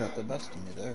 Not the best of me there.